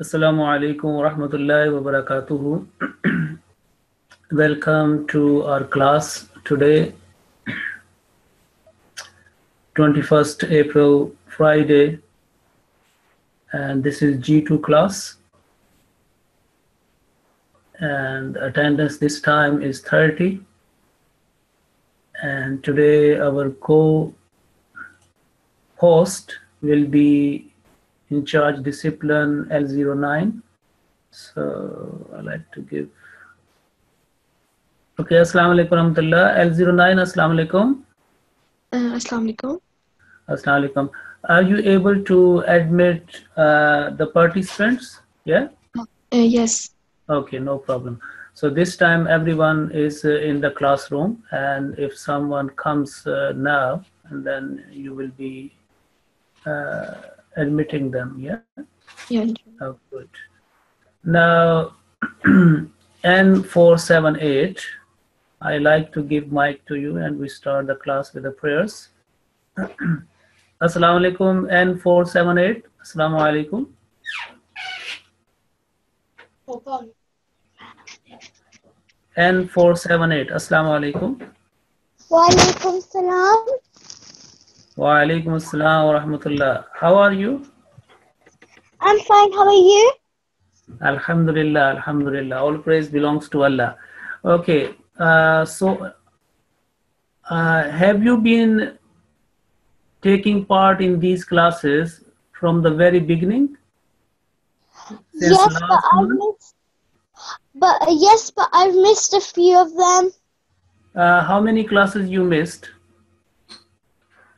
Assalamu alaikum wa rahmatullahi wa barakatuhu. Welcome to our class today, 21st April, Friday, and this is G2 class. And attendance this time is 30. And today our co-host will be in charge discipline L09. So I like to give. Okay, Assalamu alaikum warahmatullah. L09, Assalamu alaikum. Uh, Assalamu alaikum. Assalamu alaikum. Are you able to admit uh, the participants? Yeah? Uh, yes. Okay, no problem. So this time everyone is uh, in the classroom, and if someone comes uh, now, and then you will be uh, admitting them. Yeah. Yeah. Oh, good. Now, N478, I like to give mic to you, and we start the class with the prayers. Assalamu alaikum, N478. Assalamu alaikum. N478. Assalamu alaikum. Walaikum salam. Wa alaikum assalam wa rahmatullah. How are you? I'm fine. How are you? Alhamdulillah, Alhamdulillah. All praise belongs to Allah. Okay, uh, so uh, have you been taking part in these classes from the very beginning? Since yes, but I missed. But uh, yes, but I've missed a few of them. Uh, how many classes you missed?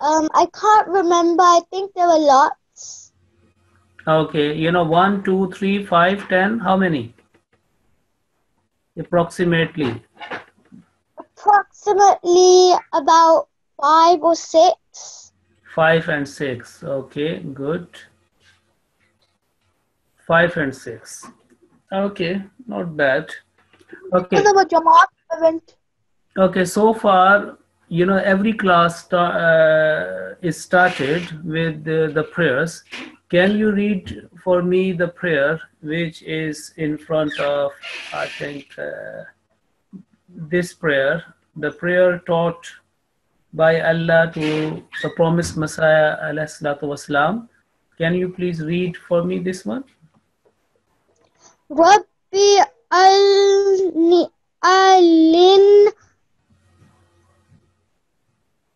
Um, I can't remember. I think there were lots. Okay, you know, one, two, three, five, ten. How many? Approximately. Approximately about five or six. Five and six. Okay, good. Five and six. Okay, not bad. Okay. were Jamaat event. Okay, so far, you know, every class uh, is started with the, prayers. Can you read for me the prayer which is in front of, I think, uh, this prayer, the prayer taught by Allah to the promised Messiah, wasalam. Can you please read for me this one? Rabbi al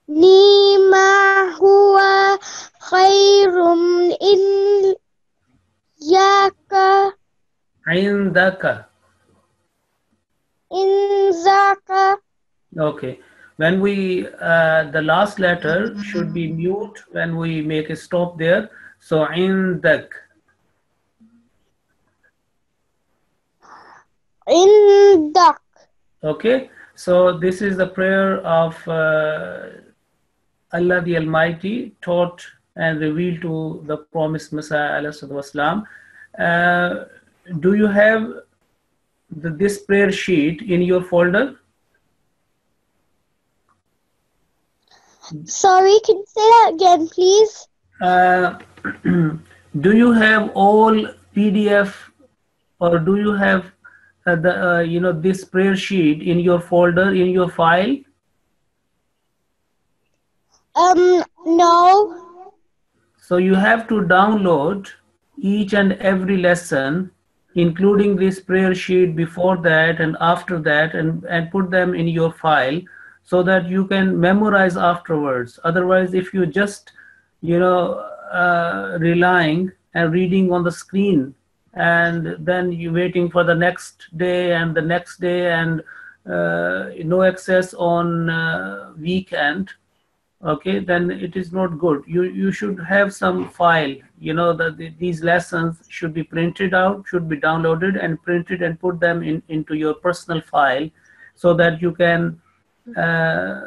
alin nima huwa khairum in yaka عندك. in zaka Okay. When we, uh, the last letter should be mute when we make a stop there. So عندك. in dak Okay. So this is the prayer of uh, Allah the Almighty taught and revealed to the promised Messiah. Uh, do you have the, this prayer sheet in your folder? sorry can you say that again please Uh, do you have all PDF or do you have uh, the uh, you know this prayer sheet in your folder in your file? Um no So you have to download each and every lesson, including this prayer sheet before that and after that, and, and put them in your file so that you can memorize afterwards. Otherwise, if you just, you know, uh, relying and reading on the screen and then you waiting for the next day and the next day and uh, no access on uh, weekend okay then it is not good. You you should have some file you know that the, these lessons should be printed out should be downloaded and printed and put them in into your personal file so that you can uh,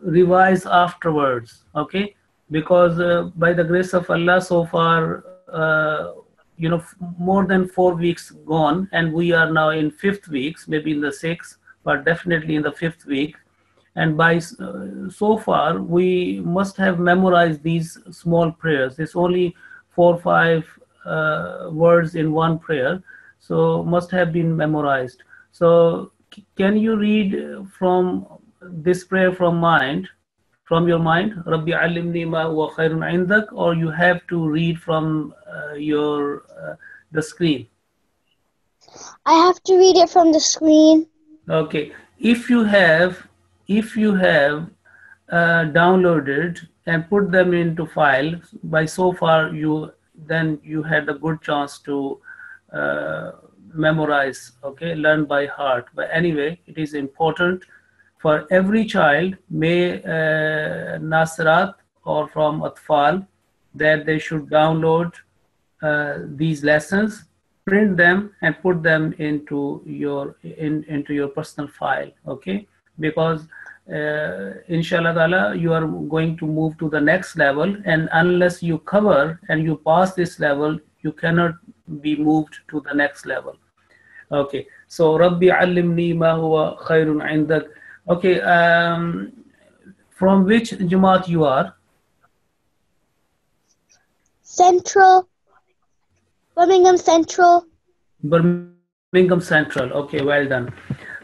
revise afterwards okay? Because uh, by the grace of allah so far uh, you know more than four weeks gone and we are now in fifth weeks maybe in the sixth but definitely in the fifth week and by uh, so far we must have memorized these small prayers there's only four or five uh, words in one prayer, so must have been memorized. So can you read from this prayer from mind, from your mind, Rabbi alimni ma huwa khairun indak, or you have to read from uh, your uh, the screen. I have to read it from the screen. Okay, if you have, if you have uh, downloaded and put them into file, by so far you then you had a good chance to uh, memorize. Okay, learn by heart. But anyway, it is important for every child, may uh, Nasrat or from Atfal, that they should download uh, these lessons print them and put them into your in, into your personal file okay because uh, inshallah you are going to move to the next level and unless you cover and you pass this level you cannot be moved to the next level okay so rabbi allimni ma huwa khairun indak okay um, from which jamaat you are Central. Birmingham Central. Birmingham Central. Okay, well done.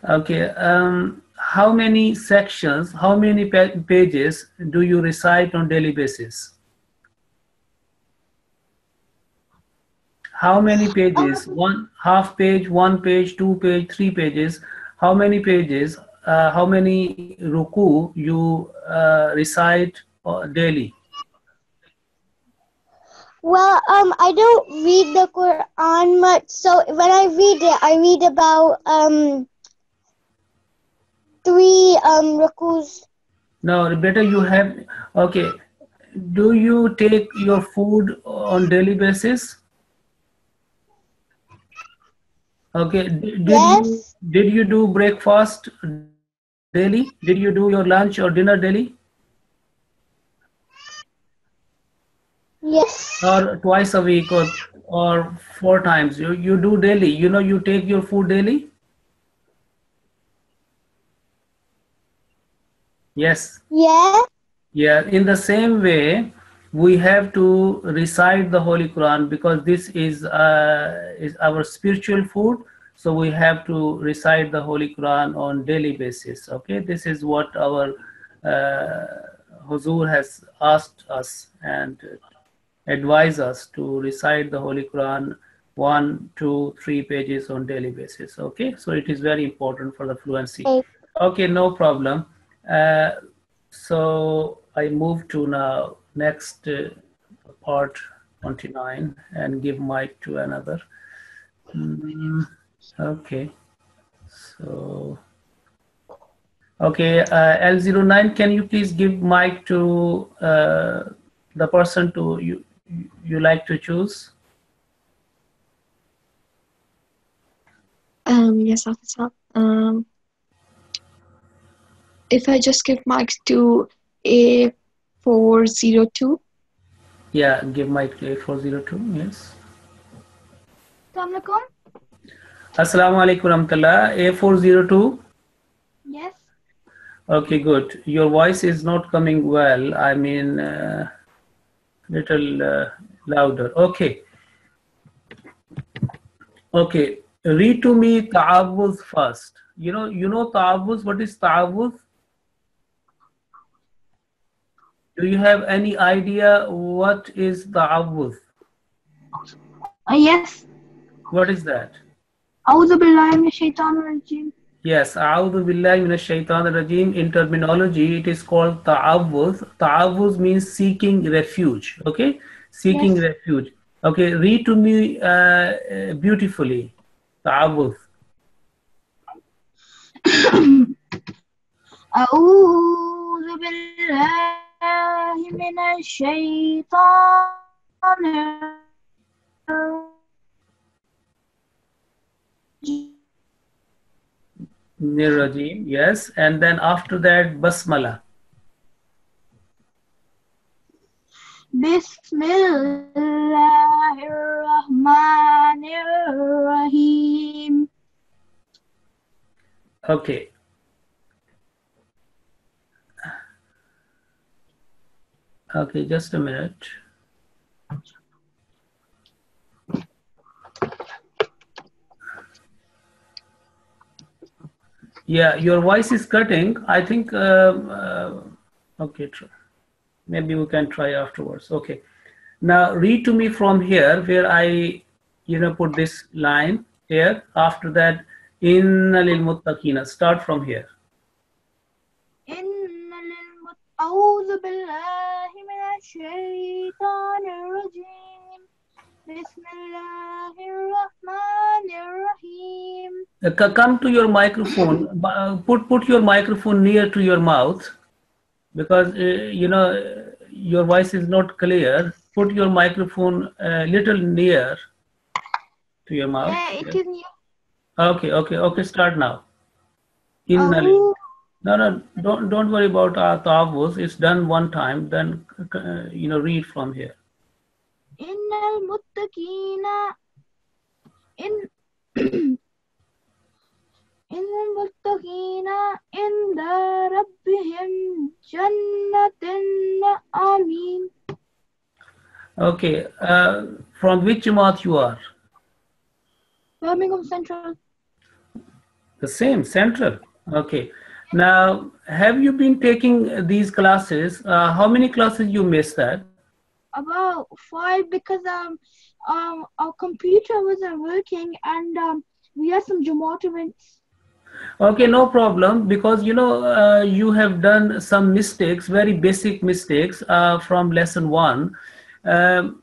Okay, um, how many sections, how many pages do you recite on daily basis? How many pages? One half page, one page, two page, three pages. How many pages? Uh, how many ruku you uh, recite uh, daily? Well, um, I don't read the Quran much, so when I read it, I read about um three um rukus. No, better you have. Okay, do you take your food on daily basis? Okay, did you Yes. did you do breakfast daily? Did you do your lunch or dinner daily Yes. or twice a week or or four times? You you do daily. You know you take your food daily. Yes. Yeah. Yeah, in the same way, we have to recite the Holy Quran because this is uh, is our spiritual food. So we have to recite the Holy Quran on daily basis. Okay, this is what our uh, Huzur has asked us and advised us to recite the Holy Quran one, two, three pages on daily basis. Okay, so it is very important for the fluency. Okay. Okay, no problem. Uh, so I move to now next uh, part 29 and give mic to another. Mm, okay. So, okay, uh, L09, can you please give mic to uh, the person to you, you like to choose? Um, yes, officer. Um, if I just give mics to A402, Yeah, give mic to A402, yes. Assalamualaikum. Assalamu alaikum warahmatullah. A402. Yes. Okay, good. Your voice is not coming well. I mean, uh, little uh, louder. Okay. Okay. Read to me ta'awuz first. You know, you know ta'awuz. What is ta'awuz? Do you have any idea what is ta'awuz? Uh, yes. What is that? أعوذ بالله من الشيطان الرجيم. Yes, A'udhu Billahi Minash Shaitan Rajim. In terminology, it is called ta'awuz. Ta'awuz means seeking refuge. Okay, seeking Yes. refuge. Okay, read to me uh, uh, beautifully. Ta'awuz. أعوذ بالله من الشيطان الرجيم. Nirajim. Yes, and then after that, Basmala. بسم الله الرحمن الرحيم Okay. Okay, just a minute. Yeah, your voice is cutting. I think, uh, uh okay, try. maybe we can try afterwards. Okay. Now read to me from here where I, you know, put this line here. After that, inna lil muttaqina. Start from here. Inna lil أعوذ بالله من الشيطان الرجيم بسم الله الرحمن الرحيم Uh, c- come to your microphone. Bu- uh, Put put your microphone near to your mouth, because uh, you know uh, your voice is not clear. Put your microphone a little near to your mouth. Yeah, it is new. Okay, okay, okay. Start now. Inna li- أعوذ No, no, don't don't worry about our ta'awuz. It's done one time. Then uh, you know read from here. إن المتقين إن إن المتقين عند ربهم جنة النعيم Okay. Uh, from which jamaat you are? Birmingham Central The same central. Okay. Now, have you been taking these classes? Uh, how many classes you missed that? about five because um um our computer wasn't working and um we had some Jamaat events. Okay, no problem because you know uh, you have done some mistakes, very basic mistakes uh, from lesson one. Um,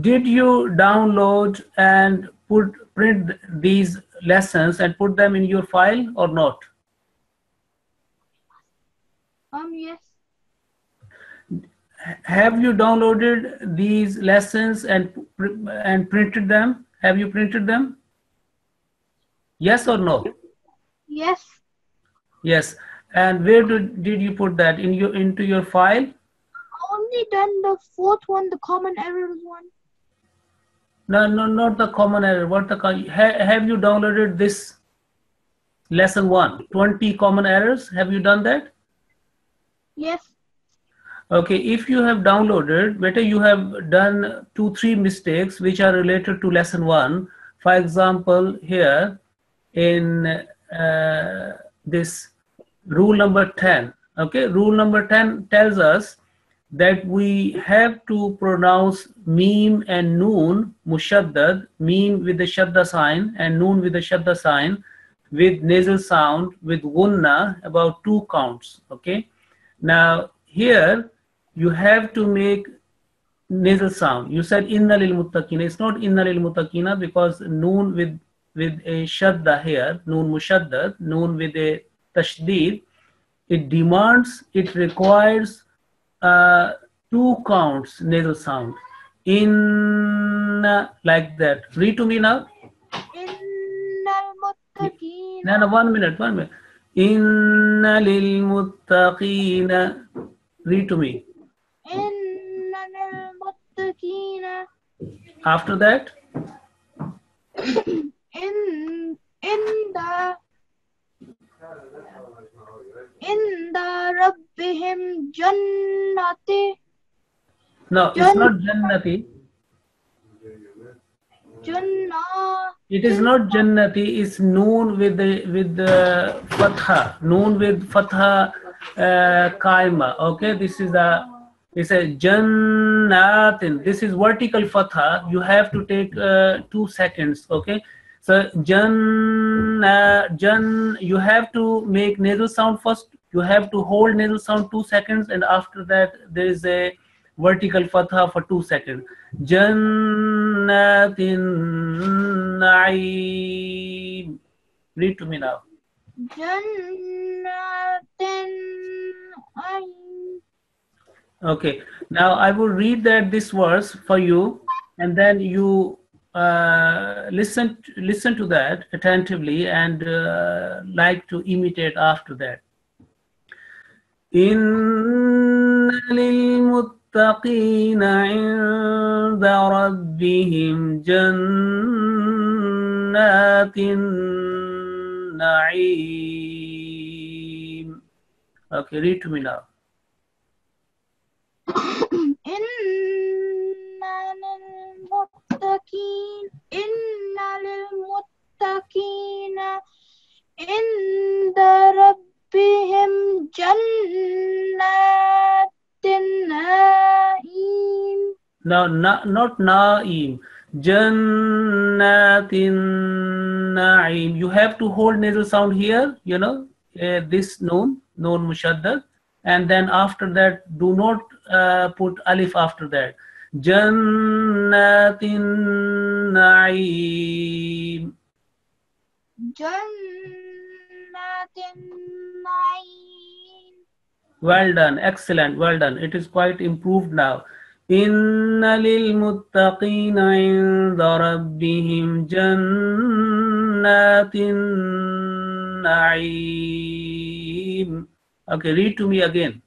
did you download and put print these lessons and put them in your file or not? Um yes. Have you downloaded these lessons and and printed them? Have you printed them? Yes or no? Yes. Yes. And where did, did you put that in your into your file? Only done the fourth one, the common errors one. No, no, not the common error. What the ha, have you downloaded this lesson one? 20 common errors. Have you done that? Yes. Okay, if you have downloaded, better you have done two, three mistakes which are related to lesson one. For example, here in uh, this rule number 10, okay, rule number 10 tells us that we have to pronounce meem and noon mushaddad, meem with the shadda sign and noon with the shadda sign with nasal sound with gunna about two counts, okay. Now here you have to make nasal sound. You said inna lil muttaqina. It's not inna lil muttaqina because noon with with a shadda here, noon mushaddad, noon with a tashdeed, it demands, it requires uh, two counts nasal sound. Inna like that. Read to me now. Inna muttaqina. No, no, one minute, one minute. Inna lil muttaqina. Read to me. Inna lil muttaqina. After that. in in the in the rabbihim jannati. No, it's not jannati. Jannah. It is not Jannati, it's noon with the, with the fatha, noon with fatha uh, kaima. Okay, this is a. it's a jannatin. This is vertical fatha. You have to take uh, two seconds. Okay, so jan uh, jan. You have to make nasal sound first. You have to hold nasal sound two seconds, and after that there is a vertical fatha for two seconds. Jannatin Naeem. Read to me now. جنة عين Okay. Now I will read that this verse for you, and then you uh, listen listen to that attentively and uh, like to imitate after that. إن للمتقين للمتقين عند ربهم جنات النعيم Okay, read to me now. إن للمتقين إن للمتقين عند ربهم جنات إن No, na, not Naim. Jannatin Naim. You have to hold nasal sound here, you know, uh, this noon, noon mushaddad. And then after that, do not uh, put alif after that. Jannatin Naim. Jannatin Naim Well done, excellent, well done. It is quite improved now. إن للمتقين عند ربهم جنات النعيم. Okay, read to me again.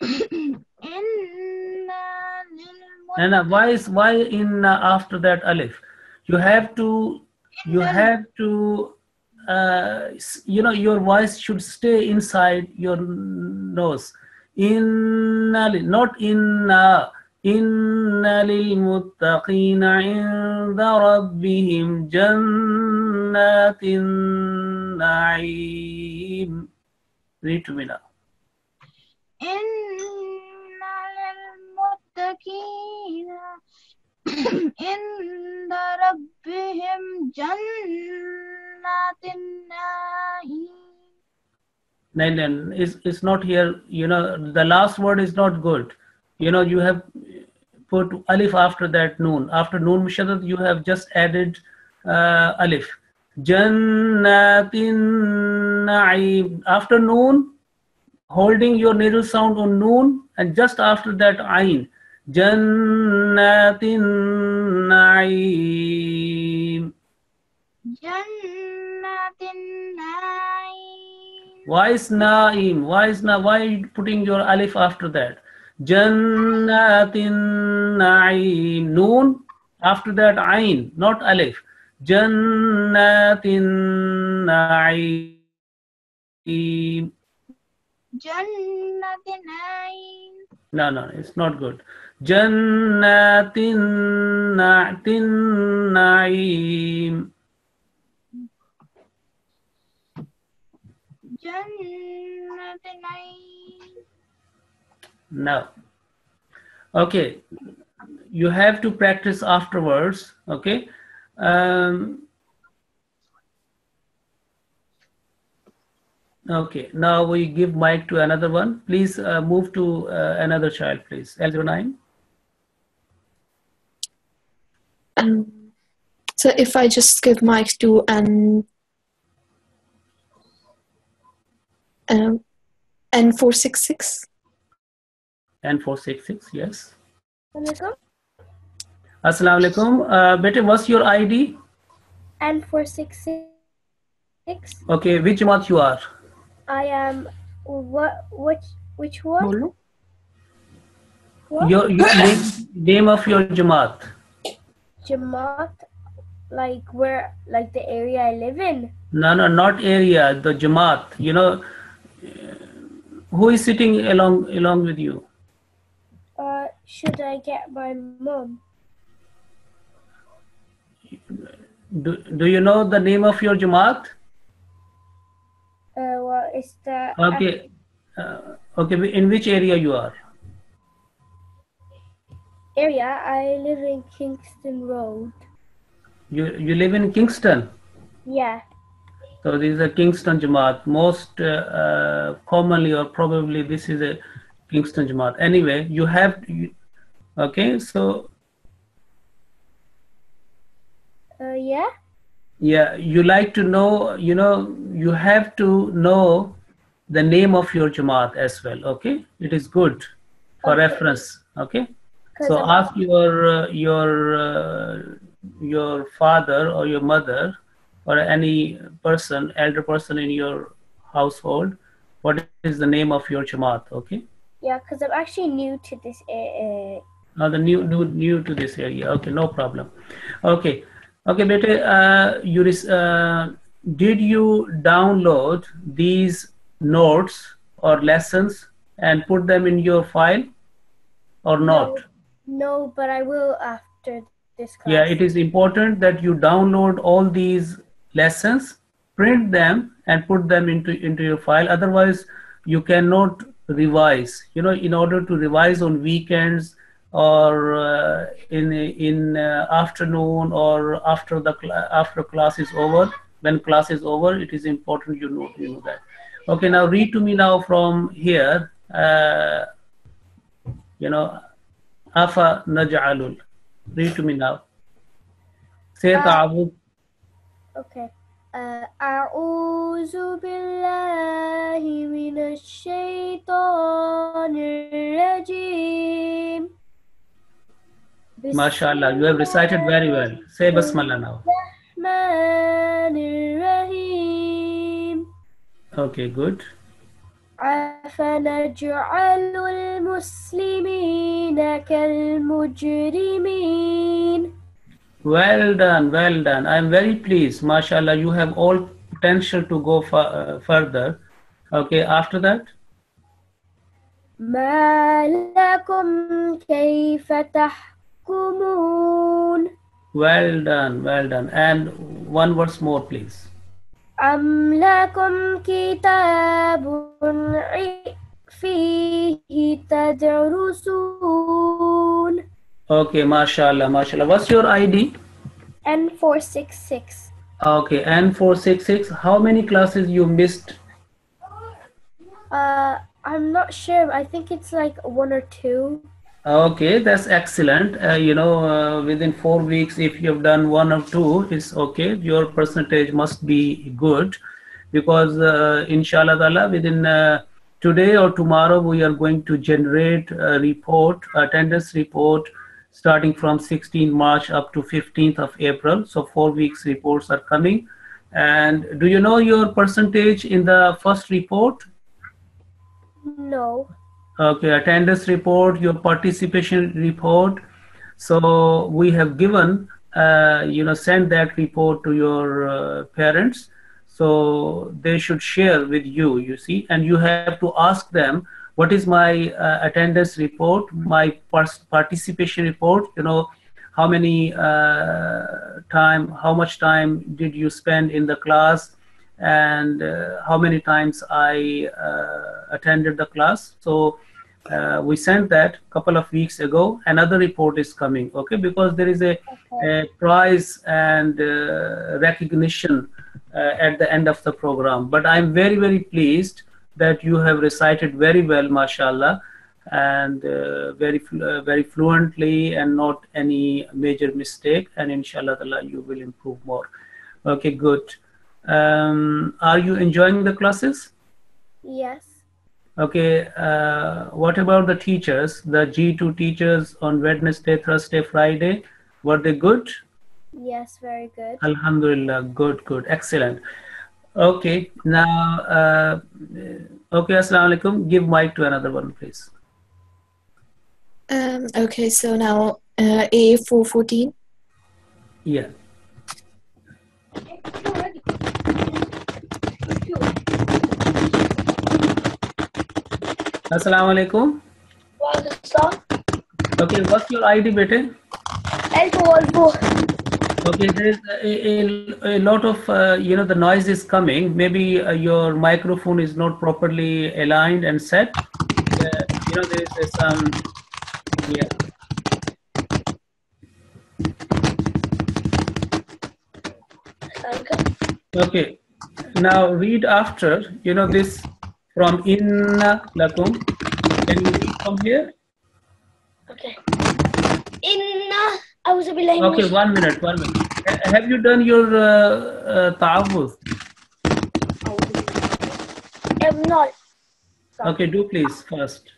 Inna lil And uh, why is why in uh, after that alif? You have to you have to uh, you know your voice should stay inside your nose. Li- not inna inna lil muttaqina inda rabbihim jannatin na'im. Read to me now. Lil muttaqina inda rabbihim jannatin na'im. No, no, it's, it's not here. You know, the last word is not good. You know, you have put alif after that noon. After noon mushaddad, you have just added uh, alif. Jannatin na'im. After noon, holding your nasal sound on noon, and just after that ain. Jannatin na'im. Why is Naim? Why is na? Why are you putting your alif after that? Jannatin Naim. Noon. After that, Ain, not alif. Jannatin Naim. Jannatin na'im. No, no, it's not good. Jannatin Na'tin Naim. No. Okay. You have to practice afterwards. Okay. Um, okay. Now we give mic to another one. Please uh, move to uh, another child, please. L09. Um, so if I just give mic to an um, N466. N466. Yes. Assalamualaikum. Assalamu alaikum. Uh, bete, what's your ID? And four six six. Okay. Which month you are? I am what which which one? What? Your, your name, name of your Jamaat. Jamaat, like where like the area I live in. No, no, not area. The Jamaat. You know, who is sitting along along with you? Uh, should I get my mom? Do, do you know the name of your Jamaat? Uh, well, it's the Okay. Uh, okay. In which area you are? area I live in Kingston Road. You you live in Kingston. Yeah. So this is a Kingston Jamaat. Most uh, uh, commonly, or probably, this is a Kingston Jamaat. Anyway, you have. You, okay. So Uh, yeah. yeah, you like to know. You know, you have to know the name of your Jamaat as well. Okay. It is good for Okay. reference. okay? So ask your uh, your uh, your father or your mother or any person, elder person in your household, what is the name of your jamaat? Okay. yeah, because I'm actually new to this. area. Now the new new new to this area. Okay, no problem. Okay, okay, bete. Uh, you uh, did you download these notes or lessons and put them in your file or not? no, but I will after this class. Yeah, it is important that you download all these lessons, print them, and put them into into your file. Otherwise, you cannot revise. You know, in order to revise on weekends or uh, in in uh, afternoon or after the cla- after class is over. When class is over, it is important you know you know that. Okay, now read to me now from here. Uh, you know, afa naj'alul. Read to me now. Say Uh, ta'awud. Okay. Uh, أعوذ بالله من الشيطان الرجيم MashaAllah, you have recited very well. Say basmala now. الرحمن الرحيم Okay, good. أفنجعل المسلمين كالمجرمين Well done, well done. I'm very pleased. MashaAllah, you have all potential to go fu- uh, further. Okay, after that? ما لكم كيف تحكمون Well done, well done. And one verse more, please. أم لكم كتاب فيه تدرسون Okay, MashaAllah, MashaAllah. What's your ID? N466 Okay, N466. How many classes you missed? uh, I'm not sure I think it's like one or two Okay, that's excellent. Uh, you know, uh, within four weeks, if you have done one or two, it's okay. Your percentage must be good because, uh, inshallah, within uh, today or tomorrow, we are going to generate a report, attendance report, starting from 16 March up to 15th of April. So, four weeks reports are coming. And do you know your percentage in the first report? no Okay, attendance report, your participation report. So we have given, uh, you know, send that report to your uh, parents. So they should share with you, you see, and you have to ask them, what is my uh, attendance report, my par- participation report, you know, how many uh, time, how much time did you spend in the class, and uh, how many times I uh, attended the class. So uh, we sent that a couple of weeks ago. Another report is coming, okay, because there is a, a prize and uh, recognition uh, at the end of the program. But I'm very, very pleased that you have recited very well, mashallah, and uh, very, uh, very fluently and not any major mistake. And inshallah, you will improve more. Okay, good. Um, are you enjoying the classes? yes Okay, uh, what about the teachers? The G2 teachers on Wednesday, Thursday, Friday, were they good? yes very good Alhamdulillah, good, good, excellent. Okay, now, uh, okay, Assalamu alaikum. Give mic to another one, please. Um, okay, so now uh, A414. Yeah. Assalamu alaikum. Okay, what's your ID, bete? Okay, there's a, a, a lot of, uh, you know, the noise is coming. Maybe uh, your microphone is not properly aligned and set. Uh, you know, there is some, yeah. Okay, now read after, you know, this from inna lakum. Can you read from here? Okay. Inna Okay, one minute, one minute. Have you done your uh, uh I am not. Sorry. Okay, do please first.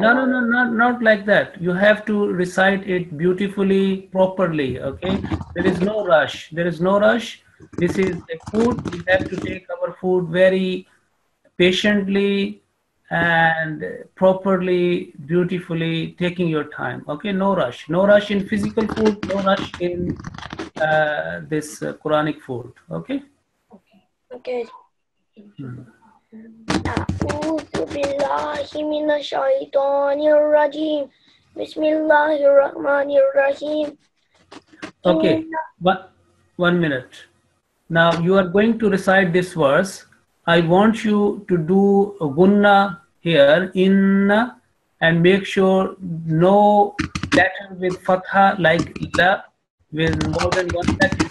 No, no, no, not, not like that. You have to recite it beautifully, properly, okay? There is no rush. There is no rush. This is a food. We have to take our food very patiently, and properly, beautifully, taking your time. Okay, no rush. No rush in physical food. No rush in uh, this uh, Quranic food. Okay. Okay. أعوذ بالله من الشيطان الرجيم بسم الله الرحمن الرحيم Okay, one, one minute. Now you are going to recite this verse. I want you to do gunna here, inna, and make sure no letter with fatha like la with more than one letter.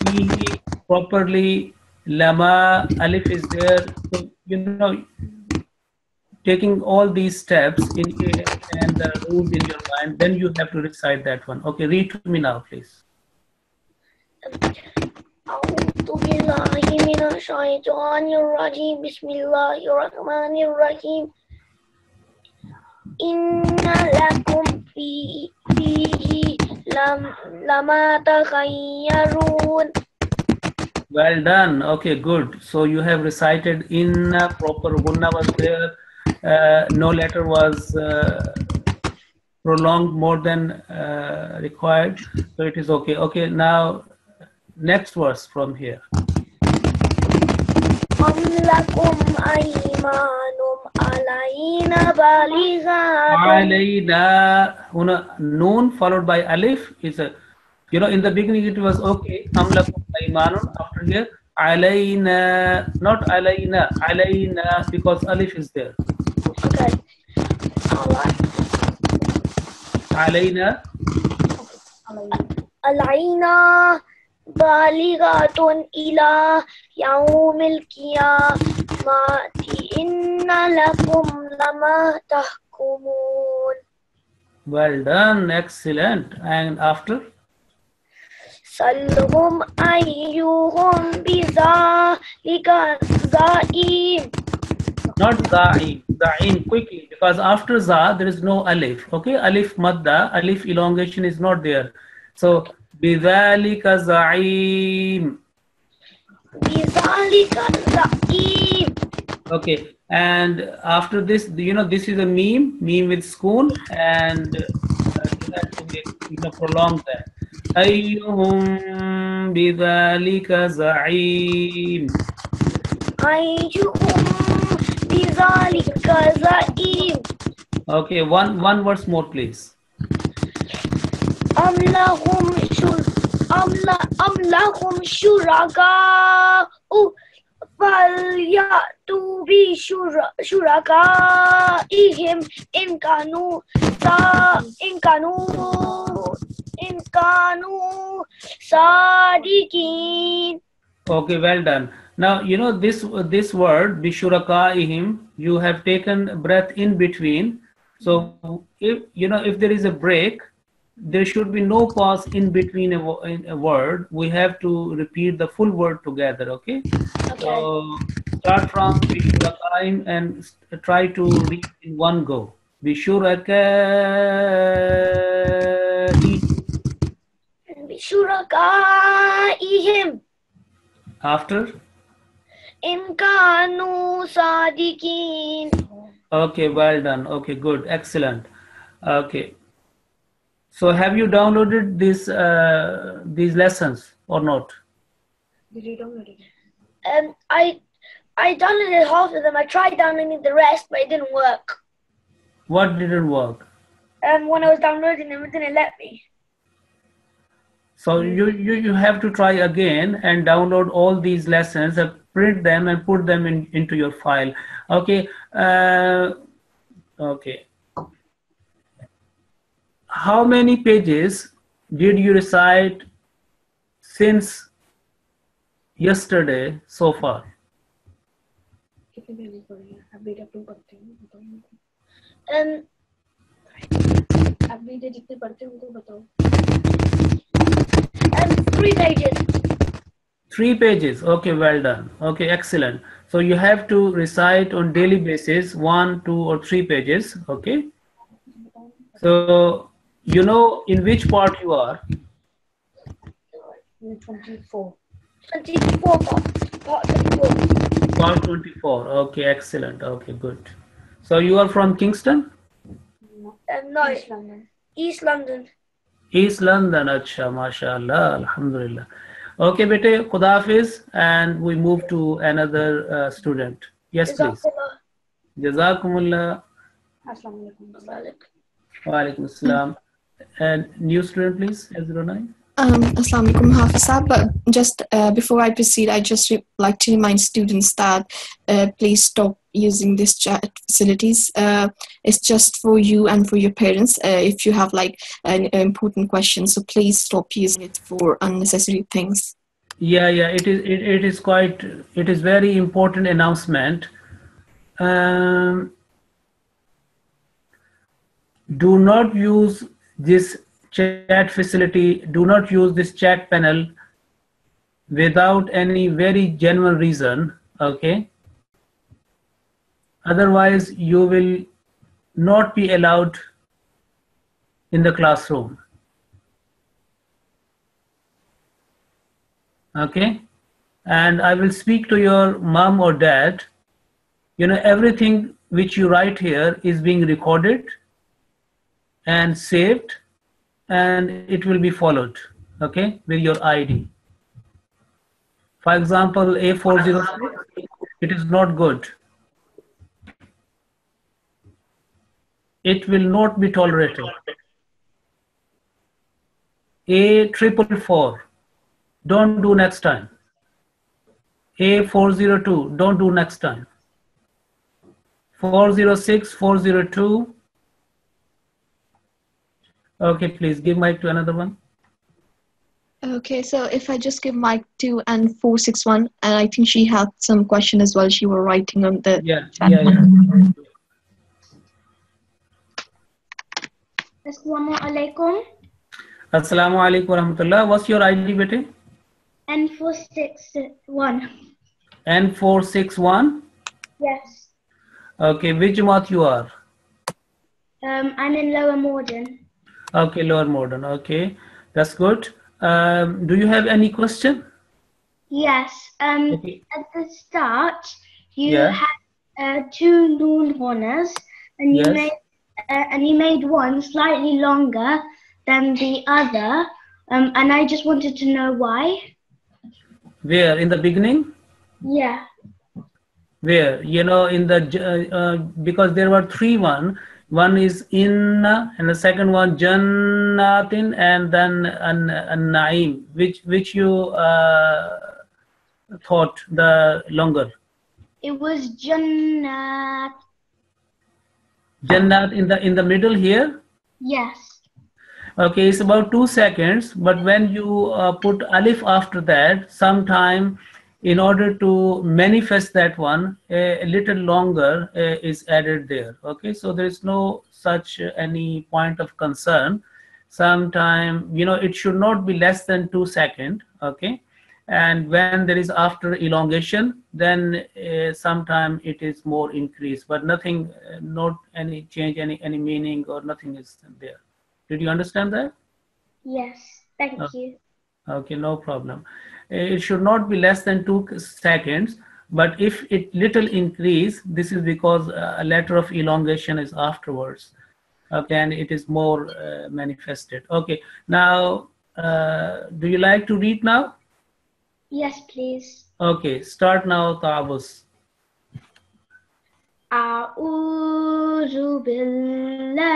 Fihi properly lama alif is there. So you know taking all these steps in and the rules in your mind, then you have to recite that one. Okay, read to me now, please. أعوذ بالله من الشيطان الرجيم بسم الله الرحمن الرحيم إن لكم في فيه لم لما تخيرون Well done. Okay, good. So you have recited in uh, proper gunna was there. Uh, no letter was uh, prolonged more than uh, required. So it is okay. Okay, now next verse from here. Alayna. una noon followed by alif is a, you know, in the beginning it was okay. After here, alayna, not alayna, alayna because alif is there. Okay. Alayna. Alayna. علينا بالغات إلى يوم القيامة إن لكم لما تحكمون Well done, excellent. And after? سلهم أيهم بذلك زعيم Not za'im, za'im quickly because after za there is no alif. Okay, alif madda, alif elongation is not there. So, بذلك زعيم. بذلك زعيم. Okay and after this you know this is a meem meem with sukun, and uh, to you know prolong that. أيهم بذلك زعيم. أيهم بذلك زعيم. Okay, one one verse more, please. أم لهم شر أم, ل... أم لهم شركاء فليأتوا بشركائهم إن كانوا صا- إن كانوا إن كانوا صادقين Okay, well done. Now you know this this word bishurakaihim. You have taken breath in between. So if you know if there is a break, there should be no pause in between a, wo- in a word. We have to repeat the full word together. Okay. Okay. So start from bishurakaihim and s- try to read in one go. Bishurakaihim. بشركائهم After. إن كانوا صادقين Okay, well done. Okay, good, excellent. Okay. So, have you downloaded these uh, these lessons or not? Did you download it? Um, I I downloaded half of them. I tried downloading the rest, but it didn't work. What didn't work? Um, when I was downloading them, it didn't let me. So you you you have to try again and download all these lessons, and print them and put them in into your file. Okay. Uh, okay. How many pages did you recite since yesterday so far? Um, um, three pages. Three pages. Okay, well done. Okay, excellent. So you have to recite on daily basis one, two, or three pages. Okay. So you know in which part you are. 24 part. Part 24. Part 24. Okay, excellent. Okay, good. So you are from Kingston? Um, no, East London. East London. Acha, mashallah. Alhamdulillah. Okay, bete, Khuda Hafiz, and we move to another uh, student. Yes, please. Jazakallah. Jazakumullah. Wa alaikum assalam. And new student, please, 09. Um, Assalamu alaikum, Hafiz But just uh, before I proceed, I just like to remind students that uh, please stop using this chat facilities. Uh, it's just for you and for your parents. Uh, if you have like an important question, so please stop using it for unnecessary things. Yeah, yeah, it is. It, it is quite. It is very important announcement. Um, do not use this chat facility. Do not use this chat panel without any very general reason. Okay. Otherwise, you will not be allowed in the classroom. okay and i will speak to your mom or dad you know everything which you write here is being recorded and saved and it will be followed okay with your id for example a406 it is not good it will not be tolerated a triple four don't do next time. A402, don't do next time. 406, 402. Okay, please give mic to another one. Okay, so if I just give mic to and 461, and I think she had some question as well. She were writing on the Yeah, chat. yeah, yeah. Assalamu alaikum. Assalamu alaikum warahmatullah. What's your ID, bete? N461. N461. Yes. Okay, which month you are? Um, I'm in Lower Morden. Okay, Lower Morden. Okay, that's good. Um, do you have any question? Yes. Um, Okay. at the start, you Yeah. had uh, two noon corners, and you Yes. made uh, and you made one slightly longer than the other. Um, and I just wanted to know why. Where? In the beginning? Yeah. where you know in the j- uh, because there were three one one is in and the second one jannatin and then an, an naim which which you uh, thought the longer It was Jannat. jannat in the in the middle here Yes. okay it's about two seconds but when you uh, put alif after that sometime in order to manifest that one a, little longer uh, is added there okay so there is no such uh, any point of concern sometime you know it should not be less than two second okay and when there is after elongation then uh, sometime it is more increased but nothing uh, not any change any any meaning or nothing is there did you understand that? Yes. Thank Oh. you. Okay, no problem. It should not be less than two seconds, but if it little increase, this is because uh, a letter of elongation is afterwards. Okay, and it is more uh, manifested. Okay, now, uh, do you like to read now? Yes, please. Okay, start now, Ta'abus. أعوذ بالله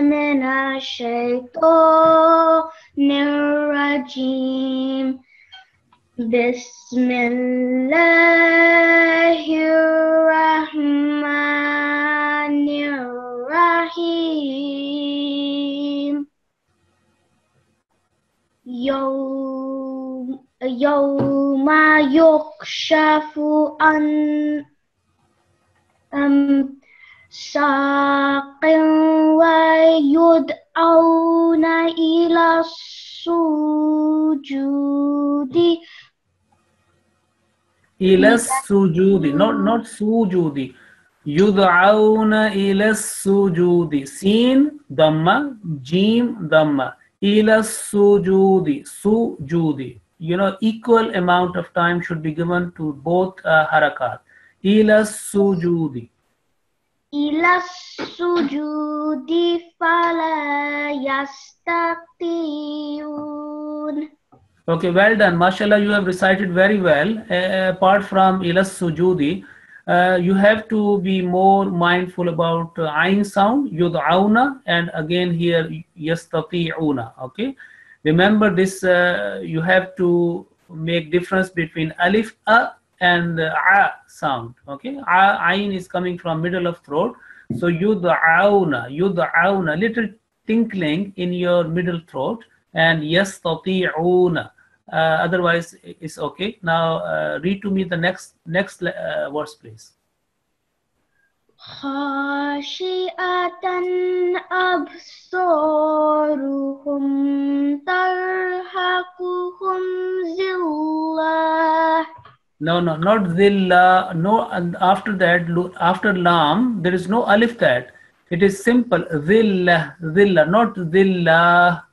من الشيطان الرجيم بسم الله الرحمن الرحيم يوم يكشف عن أم ساق ويدعون إلى السجود إلى السجود not not سجود يدعون إلى السجود سين ضمة جيم ضمة إلى السجود سجود you know equal amount of time should be given to both uh, harakat إلى السجود إلى السجود فلا يستطيعون Okay, well done. Mashallah, you have recited very well. Uh, apart from ilas sujudi, uh, you have to be more mindful about uh, ain sound, yud'auna, and again here yastati'una. Okay, remember this. Uh, you have to make difference between alif a and uh, a sound. Okay, a, ain is coming from middle of throat. So yud'auna, yud'auna, little tinkling in your middle throat, and yastati'una. Uh, otherwise, it's okay. Now uh, read to me the next next uh, verse, please. خاشئة أبصارهم ترهقهم ذلة no, no, not zilla. No, after that, after lam, there is no alif that. It is simple. Zilla, zilla, not zilla.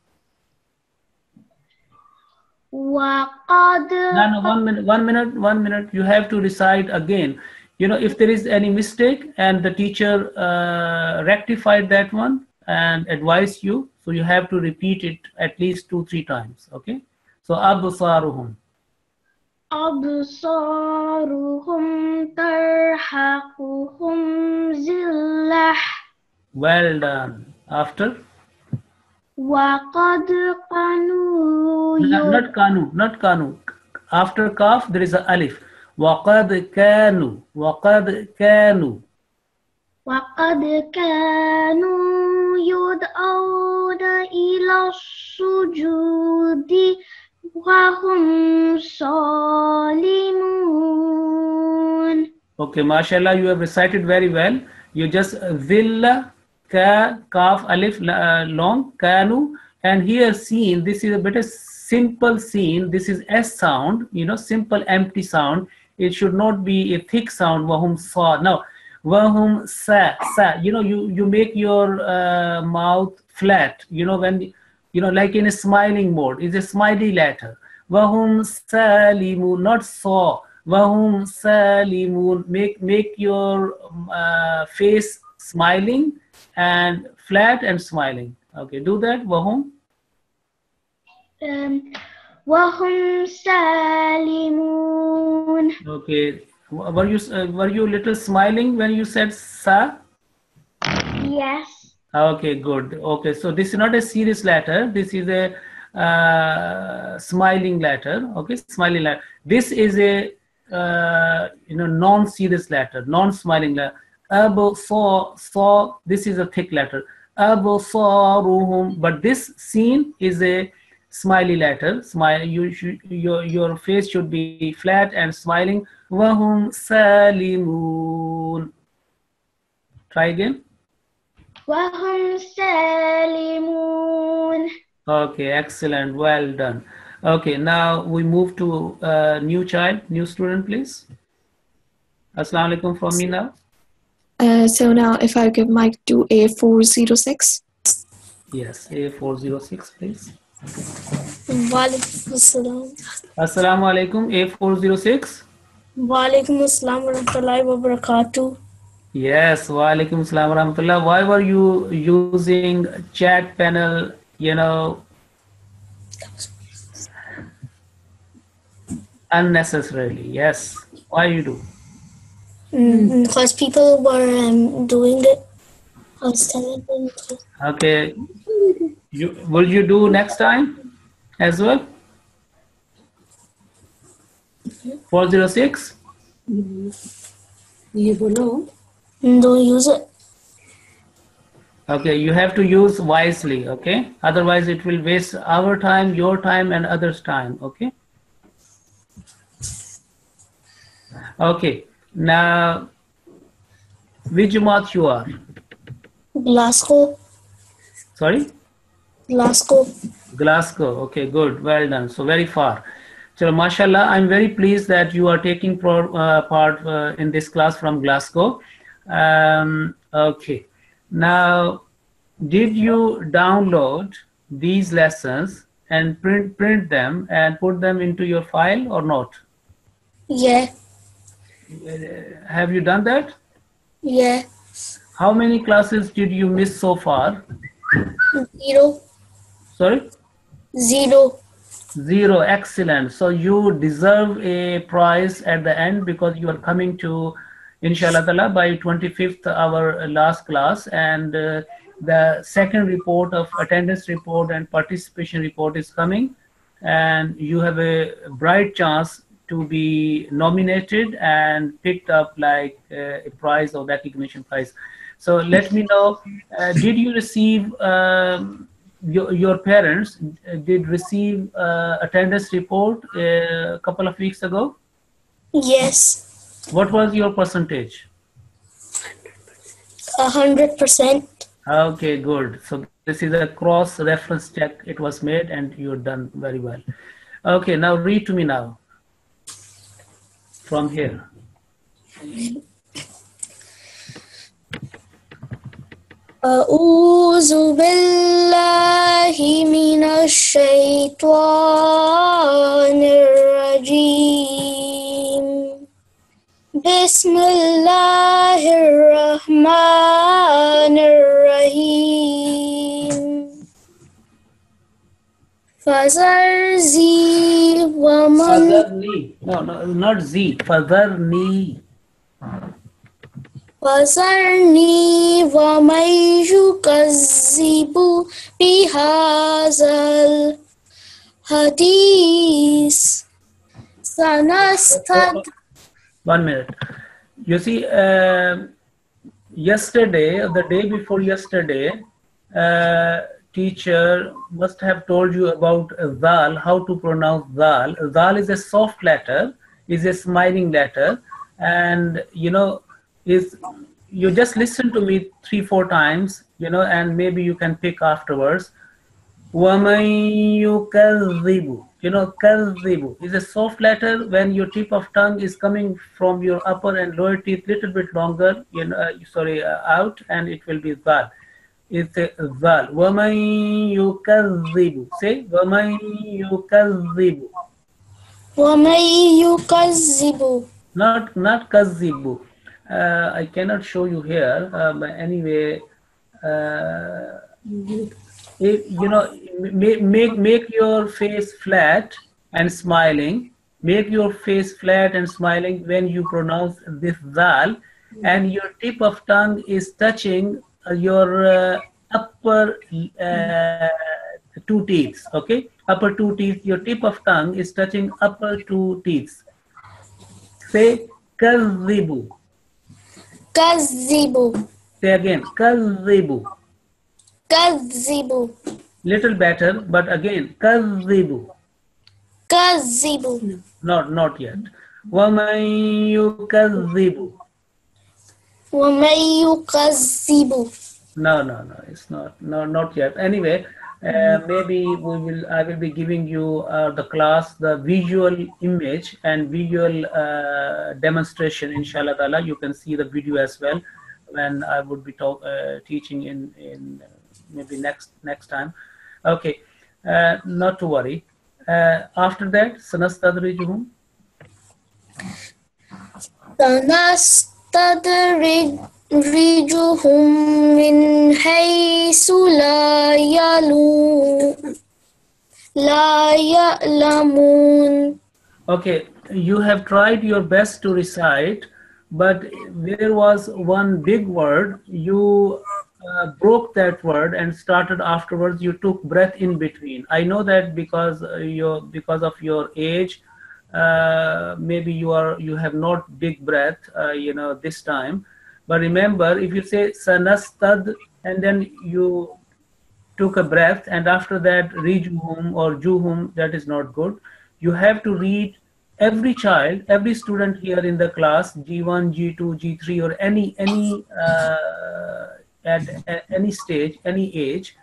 No, no, one minute, one minute, one minute. You have to recite again. You know, if there is any mistake and the teacher uh, rectified that one and advised you, so you have to repeat it at least two, three times. Okay. So, absaruhum. أبصارهم ترهقهم ذلة Well done. After. وقد كانوا No, not kanu, not kanu. After kaf, there is a alif. وقد كانوا وقد كانوا وقد كانوا يدعون إلى السجود وهم صالمون Okay, mashallah, you have recited very well. You just zilla, ka, kaf, alif, la- uh, long, kanu. And here seen, this is a bit of simple scene. This is S sound, you know, simple empty sound. It should not be a thick sound, wahum sa. Now, wahum sa, sa. You know, you, you make your uh, mouth flat, you know, when, you know, like in a smiling mode, is a smiley letter. Wahum salimun, not saw. Wahum salimun, make, make your um, uh, face smiling and flat and smiling. Okay, do that. Wahum. Um, wahum salimun. Okay, were you uh, were you little smiling when you said sa? Yes. Okay, good. Okay, so this is not a serious letter. This is a uh, smiling letter. Okay, smiling letter. This is a uh, you know non-serious letter, non-smiling letter. Abu. This is a thick letter. Abu saruhum. But this scene is a smiley letter. Smile. You should your your face should be flat and smiling. Salimun. Try again. وهم سالمون Okay, excellent. Well done. Okay, now we move to uh, new child, new student, please. Assalamu alaikum for me now. Uh, so now if I give mic to A406. Yes, A406, please. Walaikum. Assalamu alaikum, A406. Walaikum assalam wa rahmatullahi wa barakatuh. Yes, wa alaikum salam rahmatullah. Why were you using chat panel, you know, unnecessarily? Yes. Why you do? Mm, because people were um, doing it I was telling them to Okay. You will you do next time as well? 406? Mm, don't use it Okay, you have to use wisely, okay? Otherwise it will waste our time, your time and others' time, okay? Okay. Now which month you are? Glasgow Sorry? Glasgow Glasgow. Okay, good. Well done. So very far. So, mashallah, I'm very pleased that you are taking pro, uh, part uh, in this class from Glasgow. Um, okay. Now, did you download these lessons and print print them and put them into your file or not? yeah Have you done that? Yes. How many classes did you miss so far? zero Sorry? zero Zero, excellent. So you deserve a prize at the end because you are coming to, inshallah by 25th, our last class. And uh, the second report of attendance report and participation report is coming. And you have a bright chance to be nominated and picked up like uh, a prize or recognition prize. So let me know, uh, did you receive, um, your, your parents uh, did receive uh, attendance report uh, a couple of weeks ago? Yes, What was your percentage? a hundred percent. Okay, good. So this is a cross reference check. It was made and you're done very well. Okay, now read to me now. From here. أعوذ بالله من الشيطان الرجيم بسم الله الرحمن الرحيم فزرزي ومن Fadharni. No, no, not Z. Fadharni. وذرني ومن يكذب بهذا الحديث سنستد One minute. You see, um yesterday, the day before yesterday, uh, teacher must have told you about zal, how to pronounce zal. Zal is a soft letter, is a smiling letter, and you know, is you just listen to me three, four times, you know, and maybe you can pick afterwards. وَمَن يُكَذِّبُ You know, كَذِّبُ is a soft letter when your tip of tongue is coming from your upper and lower teeth little bit longer, you know, uh, sorry, uh, out, and it will be zal. It's a zal. وَمَن يُكَذِّبُ Say, وَمَن يُكَذِّبُ ومن يكذب Not, not kazibu. Uh, I cannot show you here, uh, but anyway, uh, if, you know, make, make, make your face flat and smiling. Make your face flat and smiling when you pronounce this dal, and your tip of tongue is touching uh, your uh, upper uh, two teeth. Okay, upper two teeth. Your tip of tongue is touching upper two teeth. Say kazibu. Kazibu. Say again, kazibu. كذبوا little better but again kazibu كذبوا Not not yet. وَمَن يُكَذِّبُ ومن يكذب No, no, no. It's not. No, not yet. Anyway, uh, maybe we will. I will be giving you uh, the class, the visual image and visual uh, demonstration. Inshallah, ta'ala. You can see the video as well when I would be talk, uh, teaching in in uh, maybe next next time. Okay, uh, not to worry. Uh, after that, sanastadrijuhum. sanastadrijuhum min hay la yalu la ya'lamun. Okay, you have tried your best to recite, but there was one big word you uh, broke that word and started afterwards. You took breath in between. I know that because uh, your because of your age, uh, maybe you are you have not big breath. Uh, you know this time, but remember if you say sanastad and then you took a breath and after that rejuhum or juhum that is not good you have to read every child every student here in the class g1 g2 g3 or any any uh, at, at any stage any age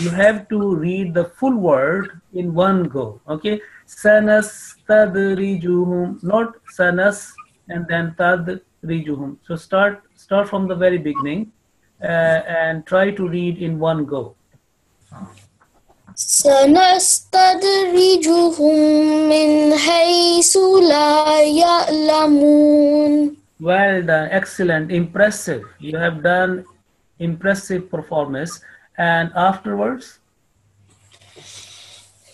you have to read the full word in one go okay sanas tadrijuhum not sanas and then tadrijuhum so start start from the very beginning uh, and try to read in one go سنستدرجهم من حيث لا يعلمون Well done, excellent, impressive. You have done impressive performance. And afterwards,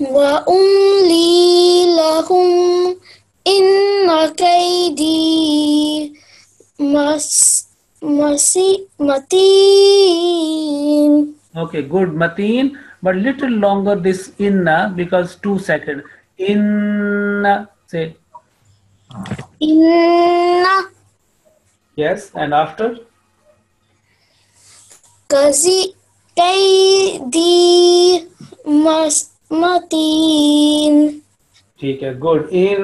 وأملي لهم إن كيدي مس مسي متين okay, good, Mateen, but little longer this inna because two second. Inna, say Inna Yes, and after? kazi kaidi mas matin. ठीक है good in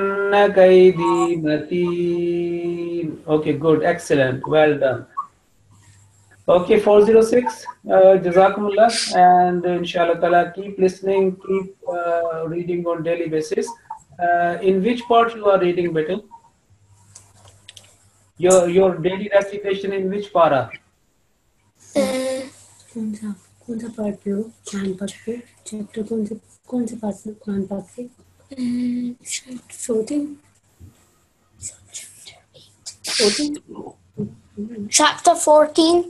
kaidi matin okay good excellent well done okay 406 uh, jazakumullah and inshallah ta'ala keep listening keep uh, reading on daily basis uh, in which part you are reading better your your daily recitation in which para Uh, कौन सा कौन सा part पे हो Quran part पे chapter कौन से कौन से पार्ट पे कुरान पार्ट पे fourteen fourteen chapter 14.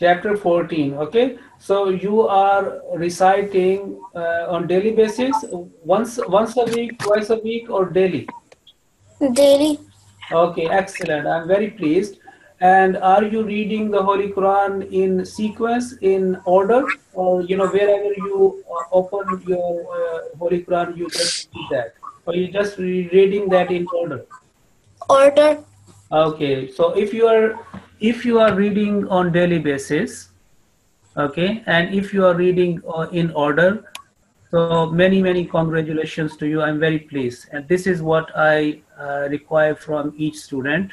chapter 14 okay so you are reciting uh, on daily basis once once a week twice a week or daily Daily. okay excellent i'm very pleased and are you reading the holy quran in sequence in order? Or you know wherever you uh, open your uh, holy quran you just read that? Or you just re- reading that in order? Order. Okay, so if you are if you are reading on daily basis, okay, and if you are reading uh, in order, so many many congratulations to you. I'm very pleased, and this is what I uh, require from each student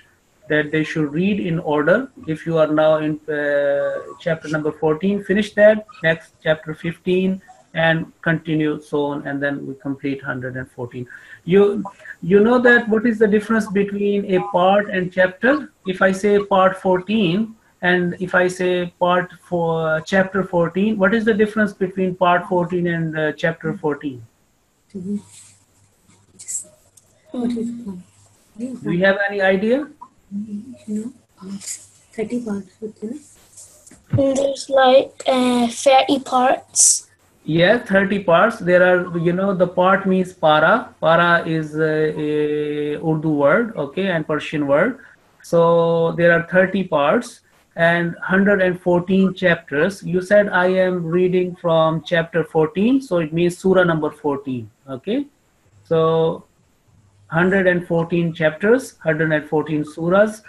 that they should read in order. If you are now in uh, chapter number 14, finish that. Next chapter 15 and continue so on, and then we complete 114. You you know that what is the difference between a part and chapter if i say part 14 and if i say part for chapter 14 what is the difference between part 14 and uh, chapter 14 what is one do you have any idea you parts. 30 parts. Okay. There's like uh, 30 parts. Yes, 30 parts. There are, you know, the part means para. Para is a, a Urdu word, okay, and Persian word. So there are 30 parts and 114 chapters. You said I am reading from chapter 14, so it means surah number 14. Okay, so 114 chapters, 114 surahs,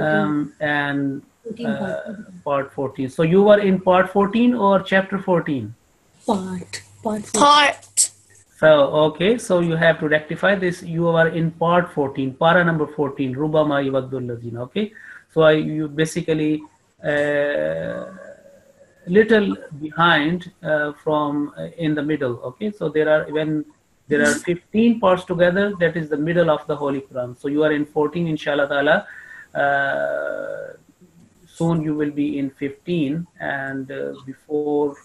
um, and uh, part 14. So you were in part 14 or chapter 14? Part. Part. Part. So, okay, so you have to rectify this. You are in part 14, para number 14, Rubama Yavadul Lazina. Okay, so I, you basically uh, little behind uh, from uh, in the middle. Okay, so there are when there are 15 parts together, that is the middle of the Holy Quran. So, you are in 14, inshallah ta'ala. Uh, soon you will be in 15, and uh, before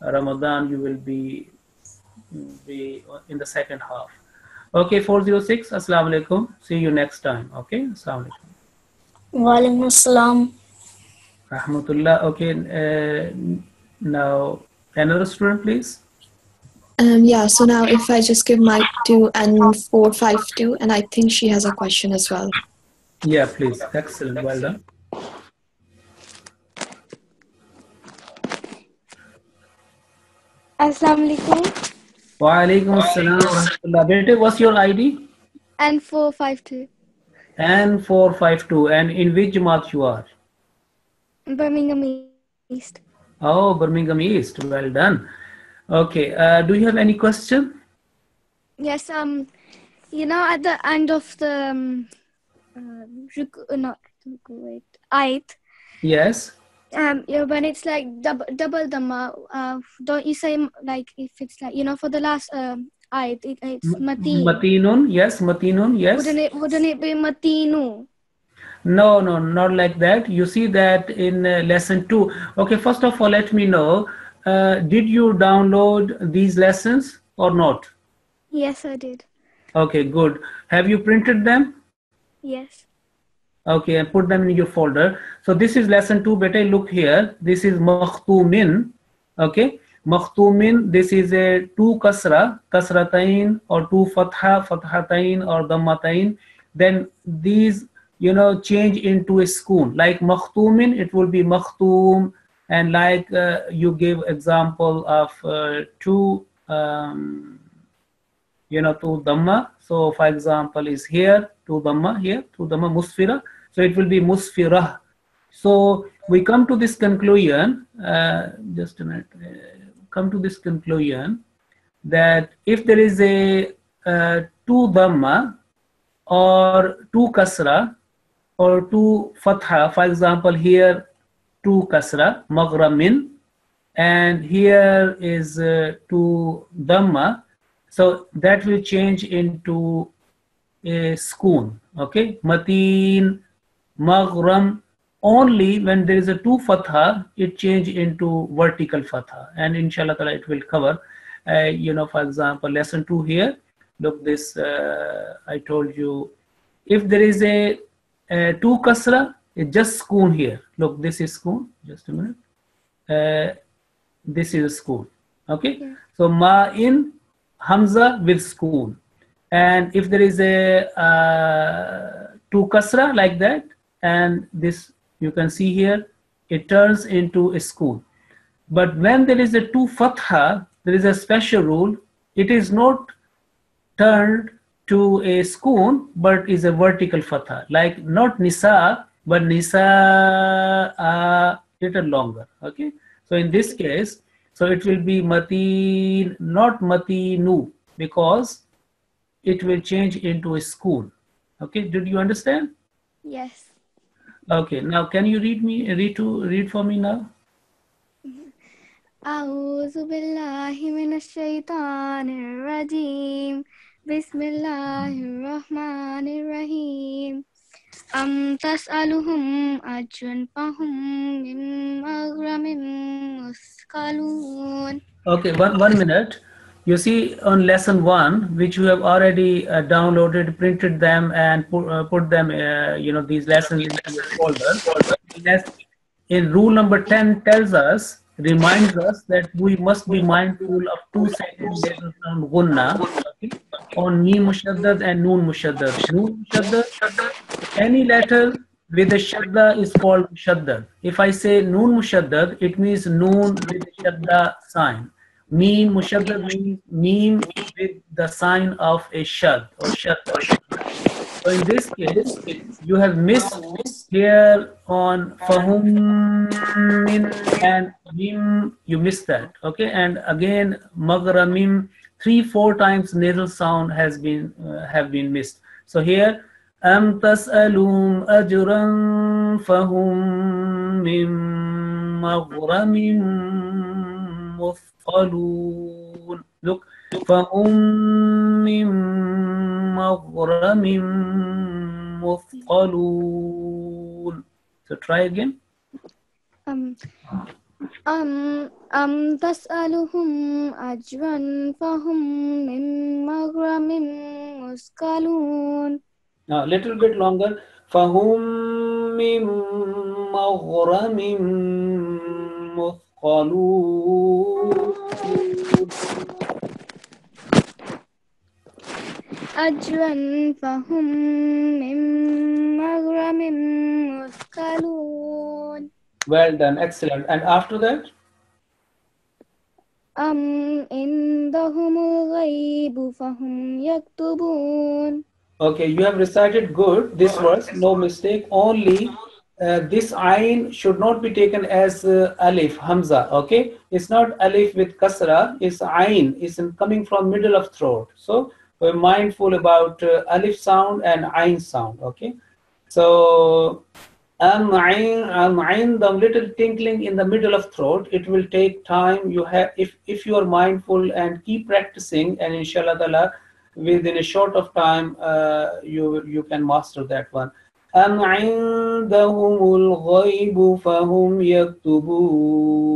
Ramadan, you will be be in the second half. Okay, 406. Assalamu alaikum. See you next time. Okay, assalamu alaikum. Walaikum assalam. Rahmatullah. Okay, uh, now another student, please. Um, yeah, so now if I just give mic to N452, and I think she has a question as well. Yeah, please. Excellent. Well done. Assalamu alaikum. Wa alaikum assalam. Bete, what's your ID? And 452. N452. And in which Jamaat you are? Birmingham East. Oh, Birmingham East. Well done. Okay. Uh, do you have any question? Yes, um, you know, at the end of the, um, uh, uh, not, wait, ayat, Yes. um, yeah, when it's like double, double dhamma, uh, don't you say, like, if it's like, you know, for the last, um, ayat, it, it's mateen. Matinun. Yes. Matinun. Yes. Wouldn't it, wouldn't it be matinu? No, no, not like that. You see that in uh, lesson two. Okay, first of all, let me know. Uh, did you download these lessons or not? Yes, I did. Okay, good. Have you printed them? Yes. Okay, and put them in your folder. So this is lesson two. Beta, look here. This is makhtumin. Okay, makhtumin. This is a two kasra, kasratain, or two fatha, fathatain, or dammatain. Then these, you know, change into a sukun. Like makhtumin, it will be makhtum. And like uh, you gave example of uh, two. Um, you know, two Dhamma. So, for example, is here, two Dhamma, here, two Dhamma Musfira. So, it will be Musfirah. So, we come to this conclusion, uh, just a minute, come to this conclusion that if there is a uh, two Dhamma or two Kasra or two Fatha, for example, here two Kasra, Maghramin, and here is uh, two Dhamma, so that will change into a sukun, okay? Mateen, Maghram, only when there is a two Fatha, it change into vertical Fatha, and inshallah it will cover, uh, you know, for example, lesson two here, look this, uh, I told you, if there is a, a two Kasra, it's just sukun here. Look, this is sukun, just a minute. Uh, this is sukun. Okay? Yeah. so ma in hamza with sukun. And if there is a uh, two kasra like that and this you can see here it turns into a sukun. But when there is a two fatha there is a special rule. It is not turned to a sukun but is a vertical fatha. Like not nisa but nisa a uh, little longer. Okay. So in this case, so it will be mati, not mati nu because it will change into a sukun. Okay. Did you understand? Yes. Okay. Now, can you read me, read to, read for me now? أعوذ بالله من الشيطان الرجيم بسم الله الرحمن الرحيم أم تسألهم فهم من مغرم مثقلون Okay, one, one minute. You see on lesson one, which you have already uh, downloaded, printed them and put, uh, put them, uh, you know, these lessons in your folder. In rule number 10 tells us, reminds us that we must be mindful of two second on ghunna, okay? on ni mushaddad and noon mushaddad. Noon mushaddad any letter with a shadda is called mushaddad. If I say noon mushaddad, it means noon with shadda sign. Meem mushaddad means meem with the sign of a shad or shadda. So in this case, you have missed here on fahum and mim, you missed that. Okay, and again maghramim, three, four times nasal sound has been uh, have been missed. So here أم تسألهم أجرا فهم من مغرم مثقلون Look فهم من مغرم مثقلون So try again. أم أم أم تسألهم أجرا فهم من مغرم مثقلون Now, a little bit longer. فهم من مغرم مثقلون أجرا فهم من مغرم مثقلون Well done, excellent. And after that? أم عندهم الغيب فهم يكتبون Okay, you have recited good this verse, no mistake. Only uh, this ayn should not be taken as uh, alif, hamza. Okay, it's not alif with kasra, it's ayn, it's in- coming from middle of throat. So we're mindful about uh, alif sound and ayn sound. Okay, so am ayn, am ayn, the little tinkling in the middle of throat, it will take time. You have if if you are mindful and keep practicing, and inshallah within a short of time uh, you you can master that one أم عندهم الغيب فهم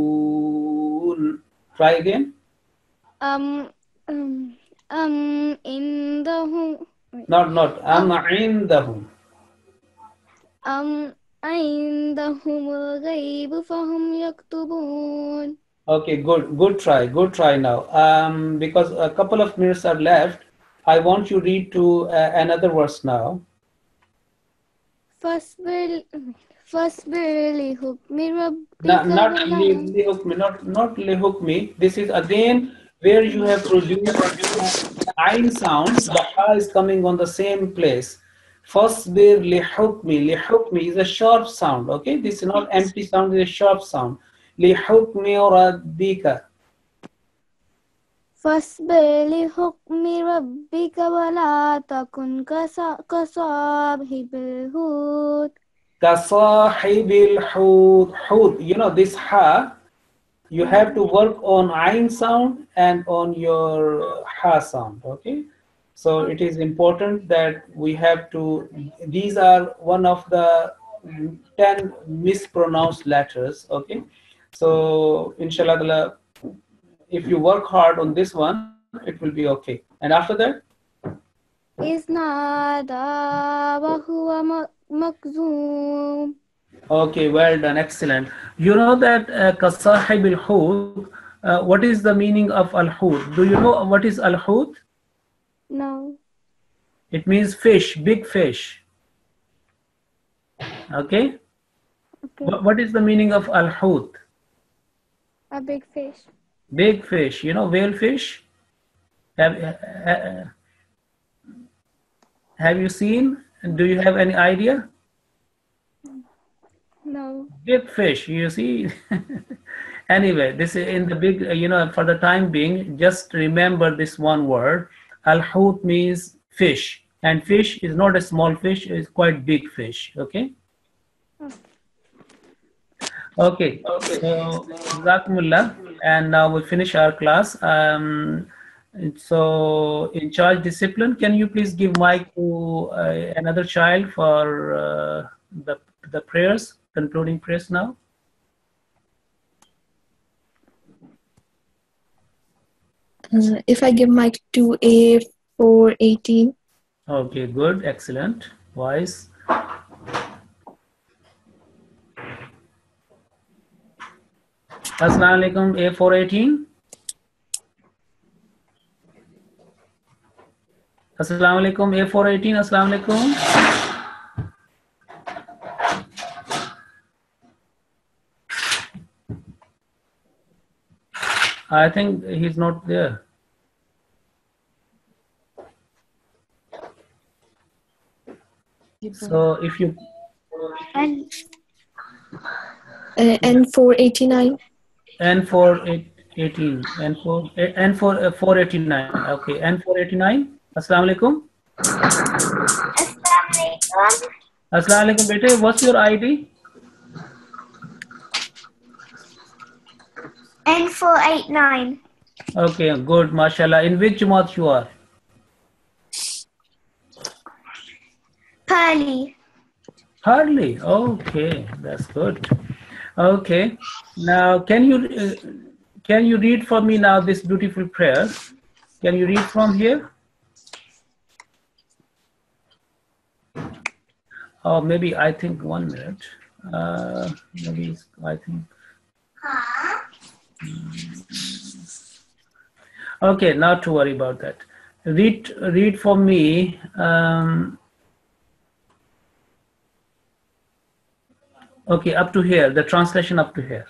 يكتبون try again أم أم أم عندهم not not أم عندهم أم عندهم الغيب فهم يكتبون okay good good try good try now um, because a couple of minutes are left I want you read to uh, another verse now. First will first lihuk me not not lihuk me not not lihuk me. This is again where you have produced nine sounds. The ha is coming on the same place. Fasbir lihukmi. Lihukmi is a sharp sound. Okay, this is not empty sound. It's a sharp sound. Lihukmi or rabbika. فاصبر لحكم ربك ولا تكن كصا- كصاحب الحوت Kasahibil hud. Hud. You know, this ha, you have to work on ain sound and on your ha sound. Okay. So it is important that we have to, these are one of the 10 mispronounced letters. Okay. So, inshallah, if you work hard on this one, it will be okay. And after that? Okay, well done, excellent. You know that kasahib uh, al uh, what is the meaning of al hut? Do you know what is al hut? No. It means fish, big fish. Okay? okay. What is the meaning of al hud? A big fish. Big fish. You know whale fish. Have uh, uh, have you seen? Do you have any idea? No. big fish you see anyway this is in the big uh, you know for the time being just remember this one word al hut means fish and fish is not a small fish it's quite big fish okay okay so Jazakumullah. and now we finish our class um so in charge discipline can you please give mic to uh, another child for uh, the the prayers concluding prayers now Uh, if I give mic to A for 18, Okay, good, excellent, wise. Assalamu alaikum, A418. Assalamu alaikum, A418. Assalamu. I think he's not there. So if you. And, uh, and 489. N418, N4, N4, 489. Uh, okay, N489. Assalamu alaikum. Assalamu alaikum, bete. What's your ID? N489. Okay, good, mashallah. In which month you are? Purley. Purley, okay, that's good. Okay, now can you uh, can you read for me now this beautiful prayer? Can you read from here? Oh, maybe I think one minute. Uh, maybe I think. Okay, not to worry about that. Read read for me. Um, Okay, up to here, the translation up to here.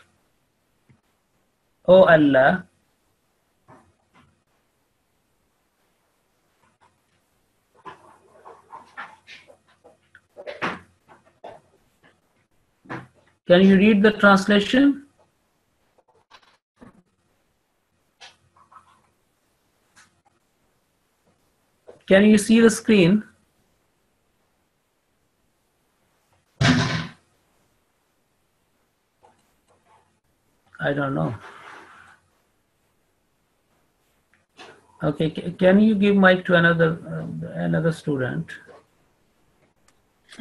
Oh Allah, can you read the translation? Can you see the screen? I don't know. Okay, can you give mic to another uh, another student?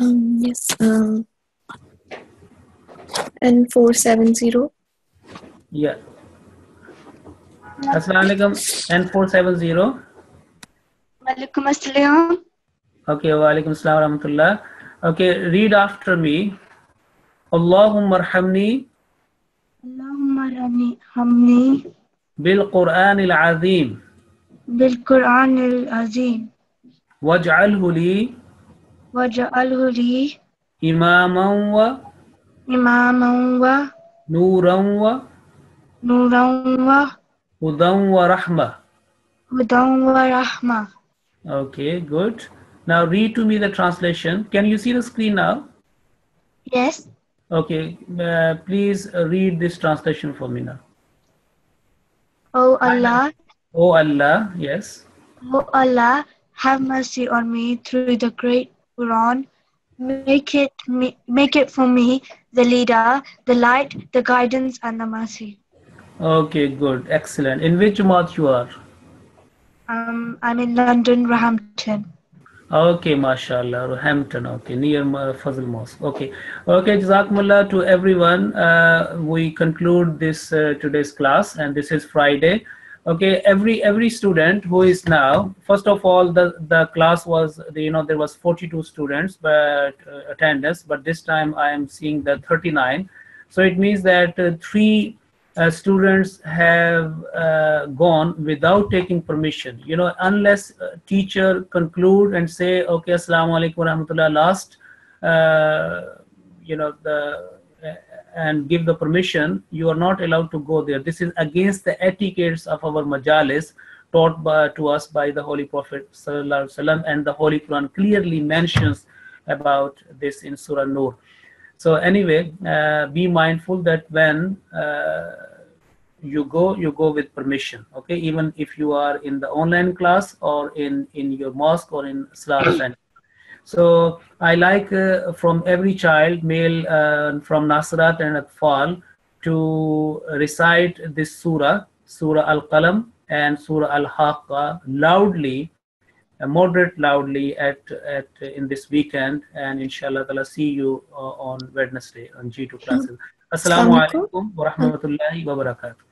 um, yes, um, and 470, Yeah. Assalamu alaikum. N470. Walaikum assalam. Okay, wa alaikum assalam wa rahmatullah. Okay, read after me. Allahumma arhamni Allahumma rani hamni bil Quran al azim bil Quran al azim waj'alhu li waj'alhu li imaman wa imaman wa nuran wa nuran wa Hudam wa rahma. Hudan wa rahma. Okay, good. Now read to me the translation. Can you see the screen now? Yes. Okay, uh, please uh, read this translation for me now. O Allah, Oh Allah, yes. O Allah, have mercy on me through the great Quran. Make it me, make it for me the leader, the light, the guidance, and the mercy. Okay, good, excellent. In which month you are? Um, I'm in London, Roehampton. Okay, mashallah, Roehampton, okay, near uh, Fazl Mosque. Okay, okay, Jazakumullah to everyone. Uh, we conclude this uh, today's class, and this is Friday. Okay, every every student who is now, first of all, the the class was, you know, there was 42 students, but uh, attendance, but this time I am seeing the 39. So it means that uh, three uh, students have uh, gone without taking permission. You know unless uh, teacher conclude and say okay assalamu alaikum warahmatullah last uh, you know the and give the permission you are not allowed to go there. This is against the etiquettes of our majalis taught by, to us by the holy prophet and the holy quran clearly mentions about this in surah nur so anyway uh, be mindful that when uh, you go you go with permission okay? Even if you are in the online class or in in your mosque or in salah center. So i like uh, from every child male uh, from nasirat and atfal to recite this surah surah al-qalam and surah al-haqqa loudly uh, moderate loudly at at in this weekend and inshallah ta'ala see you uh, on wednesday on g2 classes. Assalamu alaikum wa rahmatullahi wa barakatuh